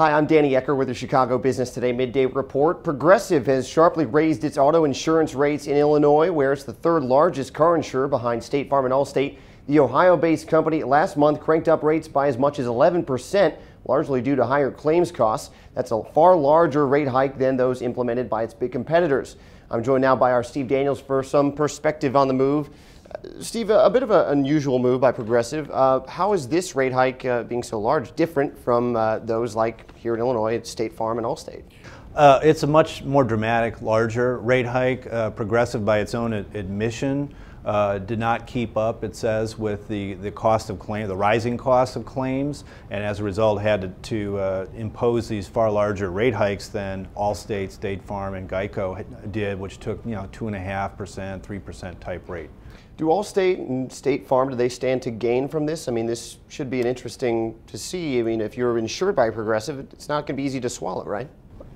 Hi, I'm Danny Ecker with the Chicago Business Today Midday Report. Progressive has sharply raised its auto insurance rates in Illinois, where it's the third largest car insurer behind State Farm and Allstate. The Ohio-based company last month cranked up rates by as much as 11%, largely due to higher claims costs. That's a far larger rate hike than those implemented by its big competitors. I'm joined now by our Steve Daniels for some perspective on the move. Steve, a, bit of an unusual move by Progressive. Uh, how is this rate hike uh, being so large different from uh, those like here in Illinois at State Farm and Allstate? Uh, it's a much more dramatic, larger rate hike. Uh, Progressive, by its own admission, uh, did not keep up, it says, with the, the cost of claim, the rising cost of claims, and as a result had to, to uh, impose these far larger rate hikes than Allstate, State Farm, and Geico did, which took you know two and a half percent, three percent type rate. Do Allstate and State Farm do they stand to gain from this? I mean, this should be an interesting to see. I mean, if you're insured by Progressive, it's not going to be easy to swallow, right?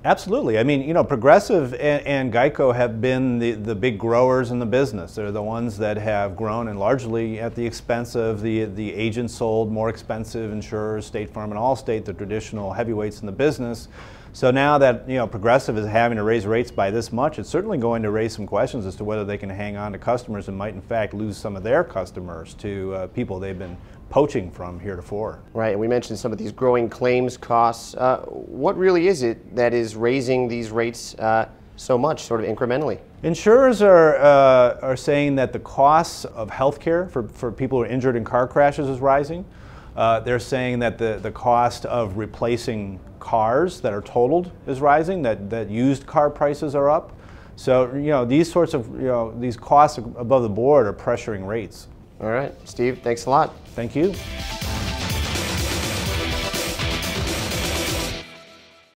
Absolutely. I mean, you know, Progressive and, and, Geico have been the, the big growers in the business. They're the ones that have grown and largely at the expense of the, the agent sold, more expensive insurers, State Farm and Allstate, the traditional heavyweights in the business. So now that you know Progressive is having to raise rates by this much, it's certainly going to raise some questions as to whether they can hang on to customers and might in fact lose some of their customers to uh, people they've been poaching from heretofore. Right, and we mentioned some of these growing claims costs. Uh, what really is it that is raising these rates uh, so much, sort of incrementally? Insurers are, uh, are saying that the costs of health care for, for people who are injured in car crashes is rising. Uh, they're saying that the, the cost of replacing cars that are totaled is rising, that, that used car prices are up. So, you know, these sorts of, you know, these costs above the board are pressuring rates. All right, Steve, thanks a lot. Thank you.